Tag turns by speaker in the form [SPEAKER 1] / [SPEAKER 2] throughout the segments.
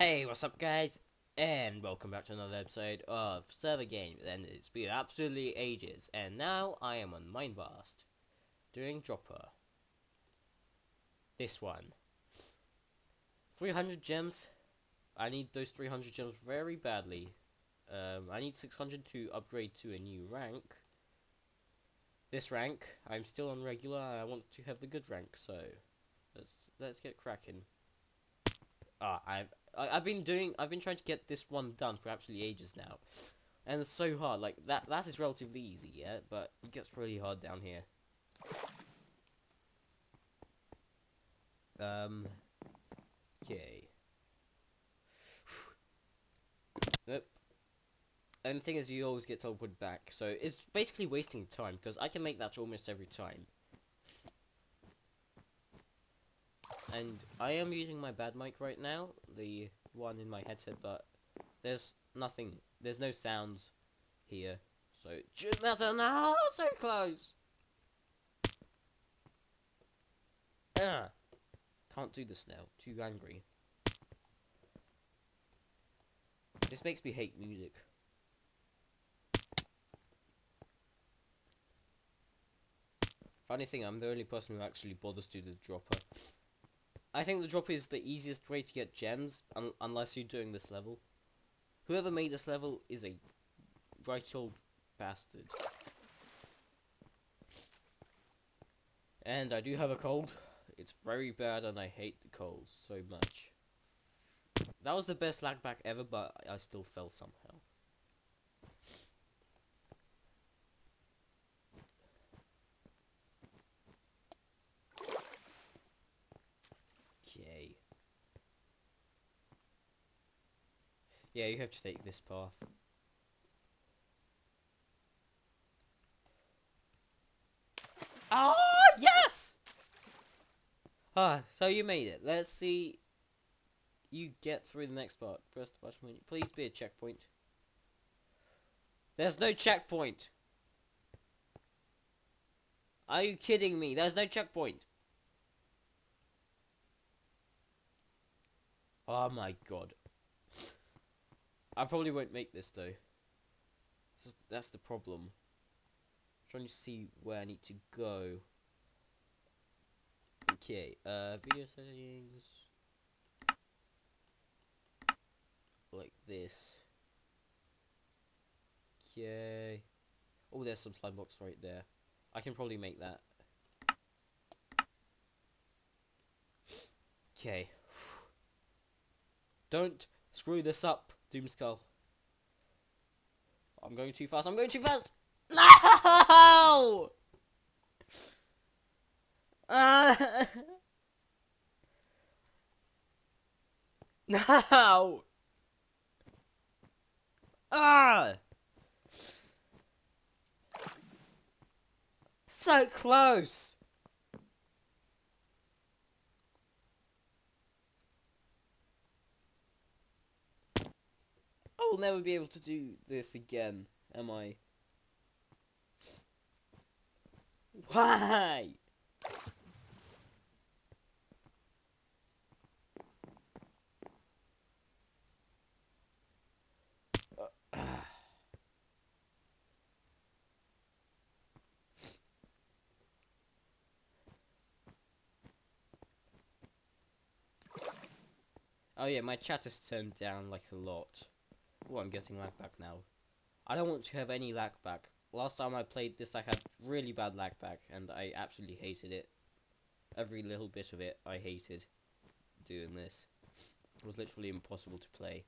[SPEAKER 1] Hey, what's up guys? And welcome back to another episode of Server Games, and it's been absolutely ages, and now I am on Minevast, doing Dropper. This one. 300 gems, I need those 300 gems very badly. Um, I need 600 to upgrade to a new rank. This rank, I'm still on regular, I want to have the good rank, so let's, let's get cracking. Ah, I've I've been doing I've been trying to get this one done for absolutely ages now, and it's so hard. Like that that is relatively easy, yeah, but it gets really hard down here. Um. Okay. Nope. And the thing is, you always get teleported back, so it's basically wasting time because I can make that almost every time. And I am using my bad mic right now, the one in my headset, but there's nothing, there's no sounds here, so just matter now, so close. Ah, can't do this now, too angry. This makes me hate music. Funny thing, I'm the only person who actually bothers to do the dropper. I think the drop is the easiest way to get gems, un unless you're doing this level. Whoever made this level is a right old bastard. And I do have a cold. It's very bad and I hate the cold so much. That was the best lag back ever, but I still fell somehow. Okay. Yeah, you have to take this path. Oh, yes! Ah, so you made it. Let's see you get through the next part. Press the button. Please be a checkpoint. There's no checkpoint. Are you kidding me? There's no checkpoint. Oh my god. I probably won't make this though. That's the problem. I'm trying to see where I need to go. Okay, uh, video settings. Like this. Okay. Oh, there's some slime box right there. I can probably make that. Okay. Don't screw this up, Doomskull. I'm going too fast. I'm going too fast. No! Uh, no! Ah! So close! I will never be able to do this again, am I? Why? Oh yeah, my chat has turned down like a lot. Oh, I'm getting lag back now. I don't want to have any lag back. Last time I played this I had really bad lag back and I absolutely hated it. Every little bit of it I hated doing this. It was literally impossible to play.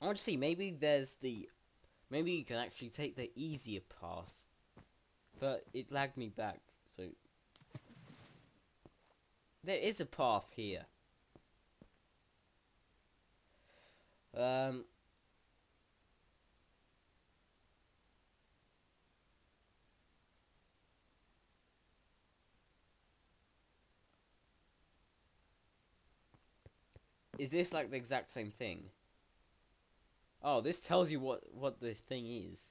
[SPEAKER 1] I want to see, maybe there's the... Maybe you can actually take the easier path. But it lagged me back, so... There is a path here. Um... Is this like the exact same thing? Oh, this tells you what what the thing is.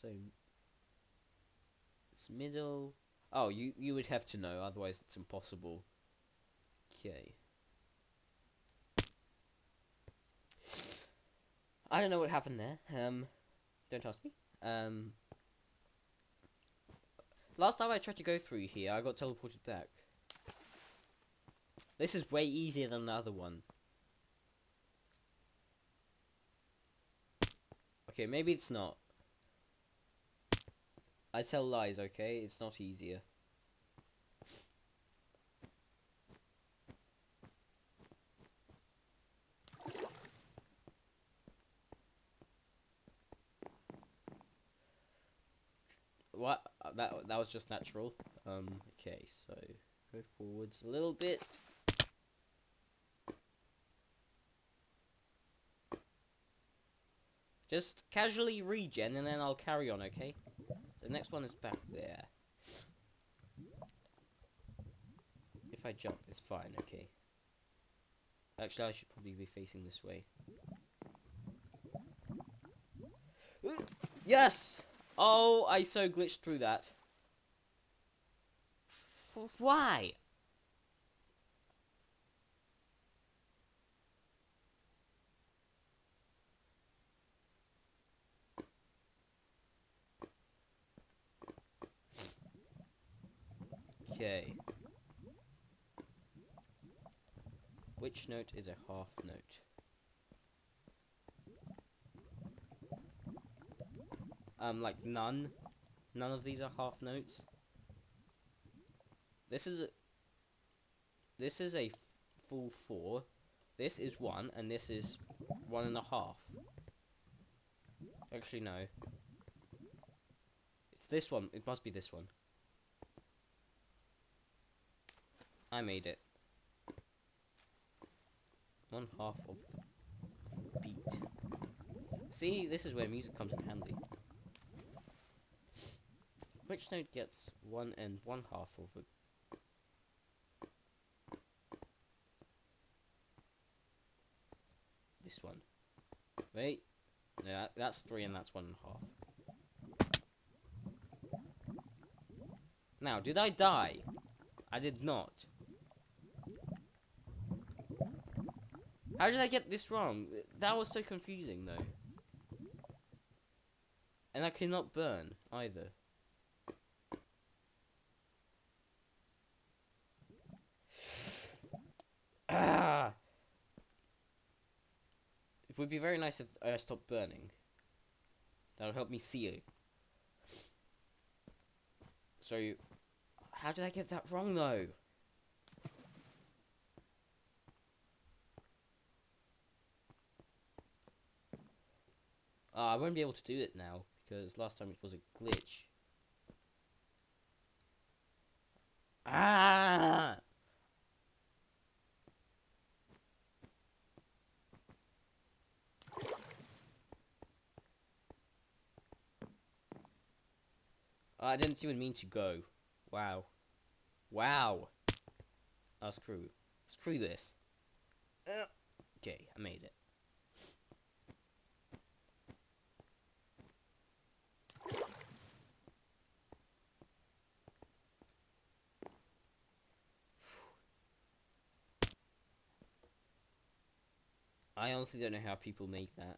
[SPEAKER 1] So it's middle. Oh, you you would have to know, otherwise it's impossible. Okay. I don't know what happened there. Um, don't ask me. Um, last time I tried to go through here, I got teleported back. This is way easier than the other one. Okay, maybe it's not. I tell lies, okay? It's not easier. What? That that was just natural. Um. Okay, so go forwards a little bit. Just casually regen and then I'll carry on, okay? The next one is back there. If I jump, it's fine, okay. Actually, I should probably be facing this way. Yes! Oh, I so glitched through that. Why? Okay. Which note is a half note? Um, like none. None of these are half notes. This is a, this is a full four. This is one, and this is one and a half. Actually, no. It's this one. It must be this one. I made it. One half of the beat. See, this is where music comes in handy. Which note gets one and one half of a this one. Wait. No, that, that's three and that's one and a half. Now, did I die? I did not. How did I get this wrong? That was so confusing, though. And I cannot burn, either. Ah! It would be very nice if I stopped burning. That would help me see it. So, how did I get that wrong, though? Uh, I won't be able to do it now because last time it was a glitch. Ah! I didn't even mean to go. Wow. Wow. Oh, screw. Screw this. Okay, I made it. I honestly don't know how people make that.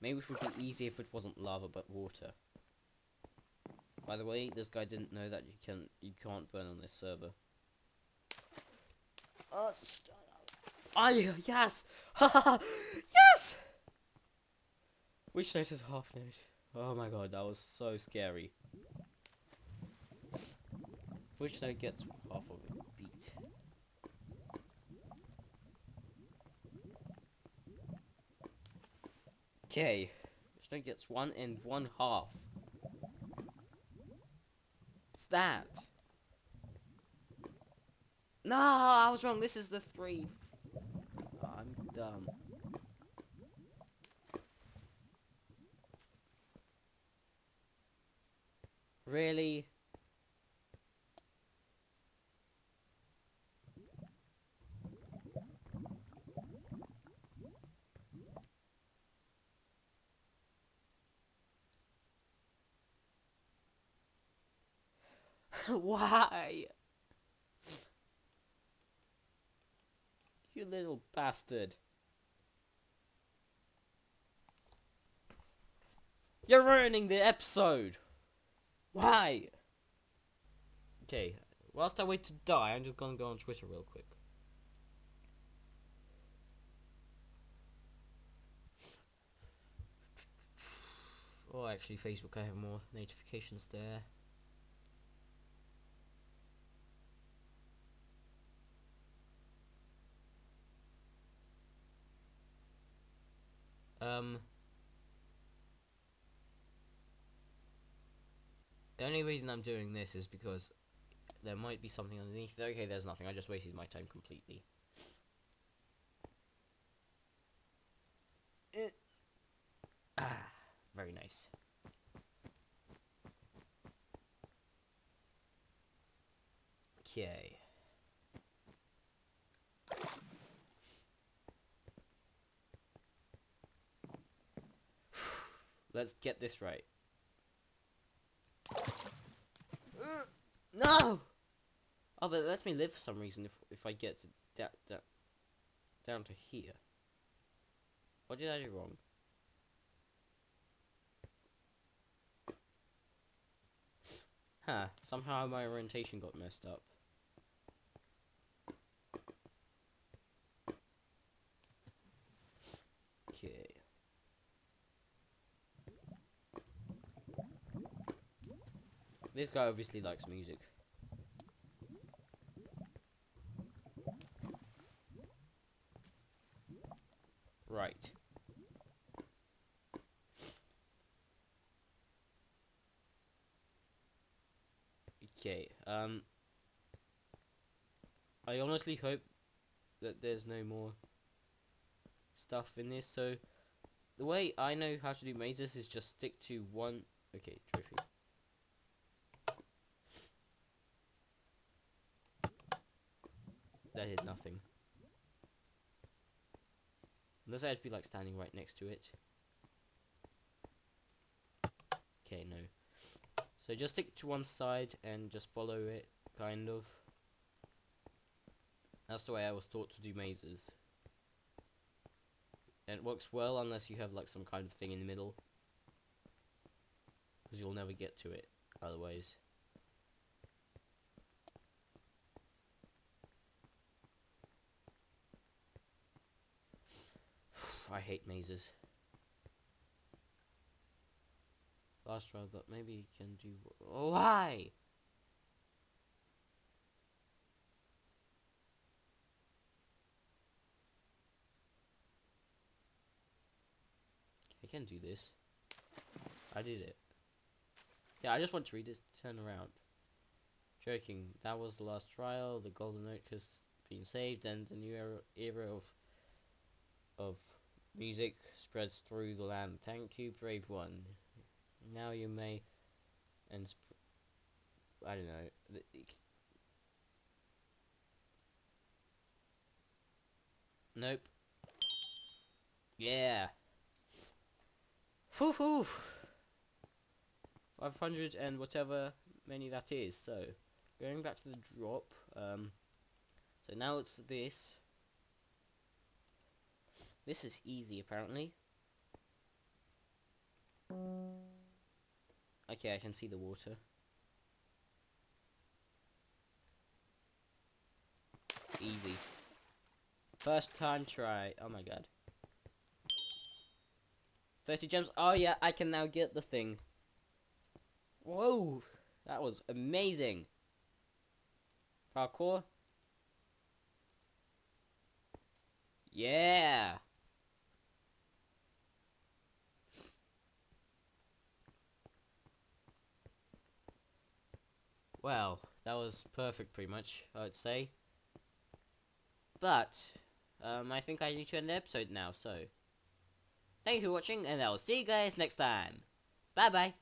[SPEAKER 1] Maybe it would be easier if it wasn't lava but water. By the way, this guy didn't know that you can you can't burn on this server. Uh, I yes, yes. Which note is half note? Oh my god, that was so scary. Which note gets half of it beat? Okay, note gets one and one half? What's that. No, I was wrong. This is the three. Oh, I'm dumb. Really? Why? You little bastard. You're ruining the episode! Why? Okay, whilst I wait to die, I'm just gonna go on Twitter real quick. Oh, actually, Facebook, I have more notifications there. Um, the only reason I'm doing this is because there might be something underneath. Okay, there's nothing. I just wasted my time completely. ah, very nice. Okay. Let's get this right. no! Oh, but it lets me live for some reason if if I get to da da down to here. What did I do wrong? Huh, somehow my orientation got messed up. Okay. This guy obviously likes music. Right. Okay, um... I honestly hope that there's no more stuff in this, so... The way I know how to do mazes is just stick to one... Okay, That did nothing. Unless I had to be like standing right next to it. Okay, no. So just stick to one side and just follow it, kind of. That's the way I was taught to do mazes. And it works well unless you have like some kind of thing in the middle. Because you'll never get to it otherwise. I hate mazes. Last try, but maybe you can do... Why? I can do this. I did it. Yeah, I just want to read this turn around. Joking. That was the last trial. The golden oak has been saved, and the new era, era of of music spreads through the land. Thank you, brave one. Now you may, and I don't know. Nope. Yeah. Whew, whew. 500 and whatever many that is. So, going back to the drop. Um, so now it's this. This is easy, apparently. Okay, I can see the water. Easy. First time try. Oh my god. 30 gems. Oh yeah, I can now get the thing. Whoa! That was amazing. Parkour. Yeah! Well, that was perfect pretty much, I'd say. But, um, I think I need to end the episode now, so. Thank you for watching, and I will see you guys next time. Bye bye.